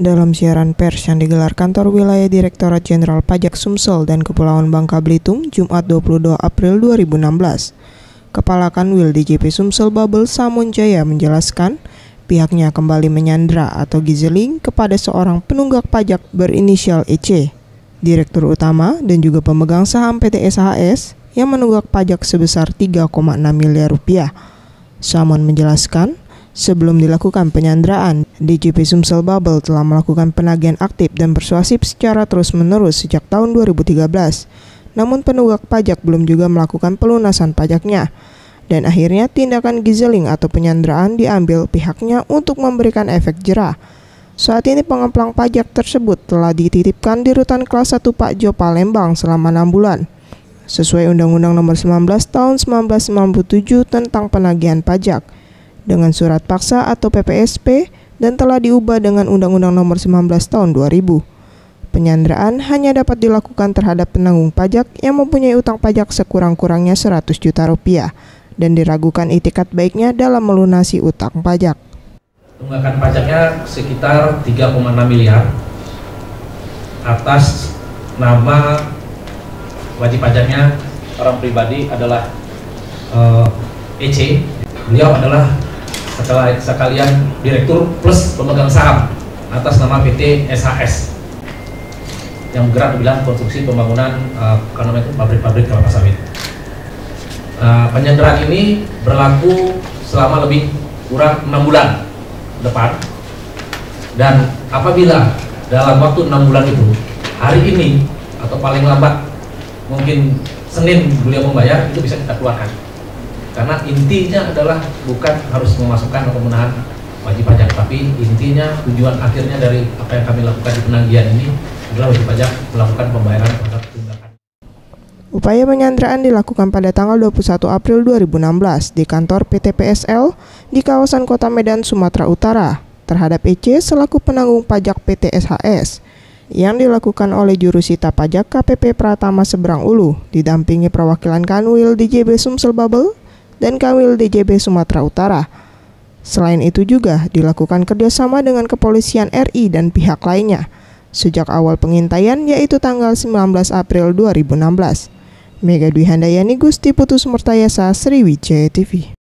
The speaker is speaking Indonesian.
Dalam siaran pers yang digelar kantor wilayah Direktorat Jenderal Pajak Sumsel dan Kepulauan Bangka Belitung, Jumat 22 April 2016, Kepala Kanwil DJP Sumsel Babel Samun Jaya menjelaskan pihaknya kembali menyandra atau gizeling kepada seorang penunggak pajak berinisial EC, Direktur Utama dan juga pemegang saham PT SHS yang menunggak pajak sebesar 3,6 miliar rupiah. Samun menjelaskan, Sebelum dilakukan penyanderaan, DJP Sumsel Babel telah melakukan penagihan aktif dan persuasif secara terus-menerus sejak tahun 2013. Namun penunggak pajak belum juga melakukan pelunasan pajaknya. Dan akhirnya tindakan gizeling atau penyanderaan diambil pihaknya untuk memberikan efek jerah. Saat ini pengemplang pajak tersebut telah dititipkan di rutan kelas 1 Pak Jo Palembang selama 6 bulan. Sesuai Undang-Undang Nomor 19 Tahun 1997 tentang penagihan pajak dengan surat paksa atau PPSP dan telah diubah dengan Undang-Undang Nomor 19 Tahun 2000. Penyanderaan hanya dapat dilakukan terhadap penanggung pajak yang mempunyai utang pajak sekurang-kurangnya 100 juta rupiah dan diragukan itikat baiknya dalam melunasi utang pajak. Tunggakan pajaknya sekitar 3,6 miliar atas nama wajib pajaknya orang pribadi adalah uh, eh, EC. Beliau adalah sekalian direktur plus pemegang saham atas nama PT SHS yang bergerak di bidang konstruksi pembangunan uh, itu pabrik-pabrik kelapa sawit. Uh, penyanderaan ini berlaku selama lebih kurang enam bulan depan. Dan apabila dalam waktu enam bulan itu hari ini atau paling lambat mungkin Senin beliau membayar itu bisa kita keluarkan karena intinya adalah bukan harus memasukkan atau menahan wajib pajak tapi intinya tujuan akhirnya dari apa yang kami lakukan di penagihan ini adalah wajib pajak melakukan pembayaran terhadap tunggakan Upaya penyanderaan dilakukan pada tanggal 21 April 2016 di kantor PT PSL di kawasan Kota Medan, Sumatera Utara terhadap EC selaku penanggung pajak PT SHS yang dilakukan oleh jurusita pajak KPP Pratama Seberang Ulu didampingi perwakilan Kanwil DJB Sumsel Babel dan Kawil DJB Sumatera Utara. Selain itu juga dilakukan kerjasama dengan kepolisian RI dan pihak lainnya sejak awal pengintaian yaitu tanggal 19 April 2016. Mega Dwi Handayani Gusti Putus Mertayasa Sriwijaya TV.